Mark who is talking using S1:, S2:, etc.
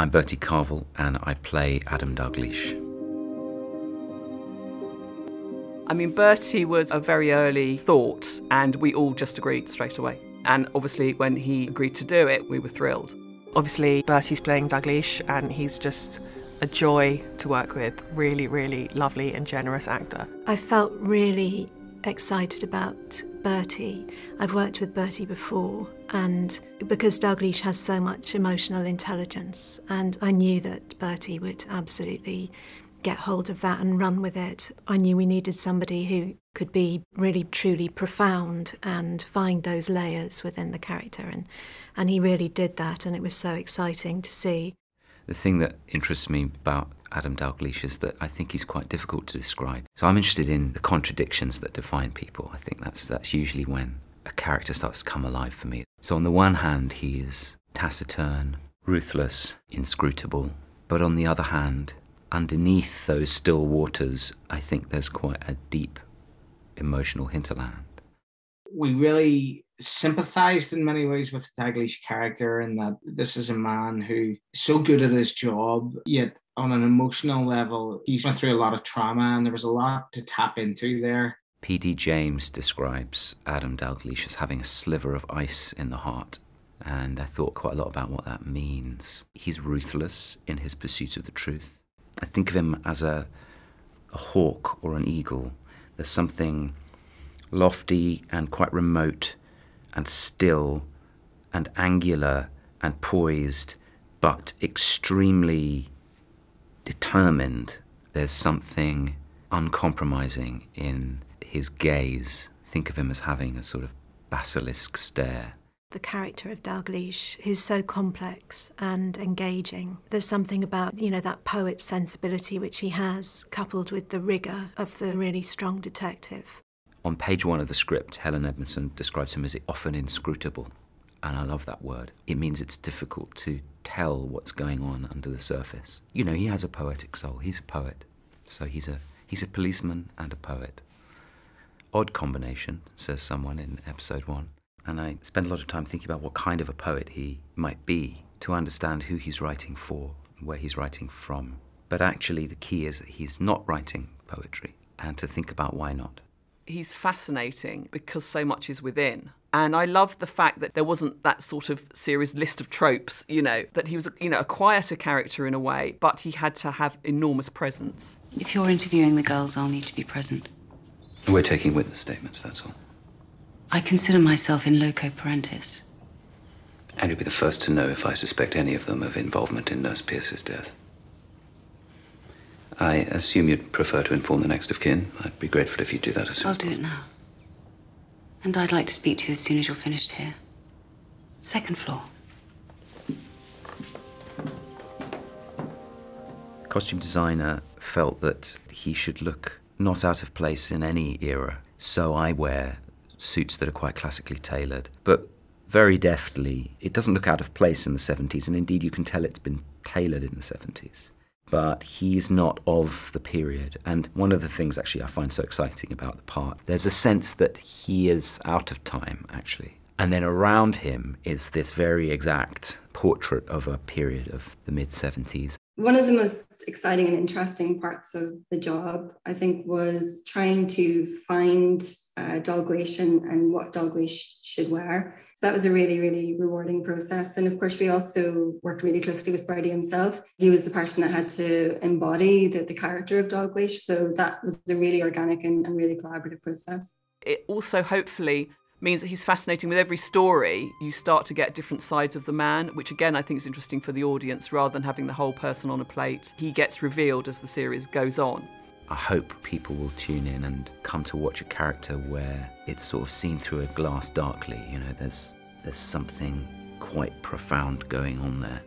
S1: I'm Bertie Carvel and I play Adam Dalgliesh.
S2: I mean, Bertie was a very early thought, and we all just agreed straight away. And obviously, when he agreed to do it, we were thrilled.
S3: Obviously, Bertie's playing Dalgliesh, and he's just a joy to work with. Really, really lovely and generous actor.
S4: I felt really excited about Bertie. I've worked with Bertie before, and because Dalgliesh has so much emotional intelligence, and I knew that Bertie would absolutely get hold of that and run with it. I knew we needed somebody who could be really truly profound and find those layers within the character and and he really did that and it was so exciting to see.
S1: The thing that interests me about Adam Dalgliesh is that I think he's quite difficult to describe. So I'm interested in the contradictions that define people. I think that's that's usually when a character starts to come alive for me. So on the one hand, he is taciturn, ruthless, inscrutable, but on the other hand, underneath those still waters, I think there's quite a deep emotional hinterland.
S5: We really sympathized in many ways with the Dalgliesh character in that this is a man who is so good at his job, yet on an emotional level, he's went through a lot of trauma and there was a lot to tap into there.
S1: P.D. James describes Adam Dalgliesh as having a sliver of ice in the heart. And I thought quite a lot about what that means. He's ruthless in his pursuit of the truth. I think of him as a, a hawk or an eagle. There's something lofty and quite remote and still and angular and poised, but extremely determined. There's something uncompromising in his gaze. Think of him as having a sort of basilisk stare.
S4: The character of Dalgliesh, who's so complex and engaging. There's something about, you know, that poet sensibility which he has, coupled with the rigour of the really strong detective.
S1: On page one of the script, Helen Edmundson describes him as often inscrutable. And I love that word. It means it's difficult to tell what's going on under the surface. You know, he has a poetic soul. He's a poet. So he's a, he's a policeman and a poet. Odd combination, says someone in episode one. And I spend a lot of time thinking about what kind of a poet he might be to understand who he's writing for, where he's writing from. But actually, the key is that he's not writing poetry, and to think about why not.
S2: He's fascinating because so much is within. And I love the fact that there wasn't that sort of series list of tropes, you know, that he was, you know, a quieter character in a way, but he had to have enormous presence.
S6: If you're interviewing the girls, I'll need to be present.
S1: We're taking witness statements, that's all.
S6: I consider myself in loco parentis.
S1: And you'll be the first to know if I suspect any of them of involvement in Nurse Pearce's death. I assume you'd prefer to inform the next of kin. I'd be grateful if you'd do that as soon as
S6: I'll
S1: as
S6: do it now. And I'd like to speak to you as soon as you're finished here. Second floor.
S1: Costume designer felt that he should look not out of place in any era. So I wear suits that are quite classically tailored, but very deftly. It doesn't look out of place in the 70s, and indeed you can tell it's been tailored in the 70s. But he's not of the period. And one of the things actually I find so exciting about the part, there's a sense that he is out of time, actually. And then around him is this very exact portrait of a period of the mid 70s.
S7: One of the most exciting and interesting parts of the job, I think, was trying to find uh, and, what Dalgliesh should wear. So that was a really, really rewarding process. And of course, we also worked really closely with Bertie himself. He was the person that had to embody the, the character of Dalgliesh. So that was a really organic and, and really collaborative process.
S2: It also hopefully means that he's fascinating with every story. You start to get different sides of the man, which again I think is interesting for the audience rather than having the whole person on a plate. He gets revealed as the series goes on.
S1: I hope people will tune in and come to watch a character where it's sort of seen through a glass darkly. You know, there's there's something quite profound going on there.